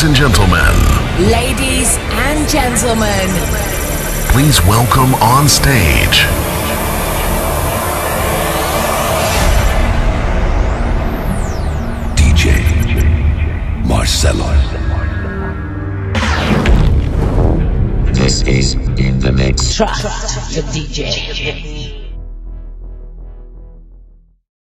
Ladies and gentlemen, Ladies and gentlemen, please welcome on stage DJ Marcelo. This is In the Mix. trust the DJ.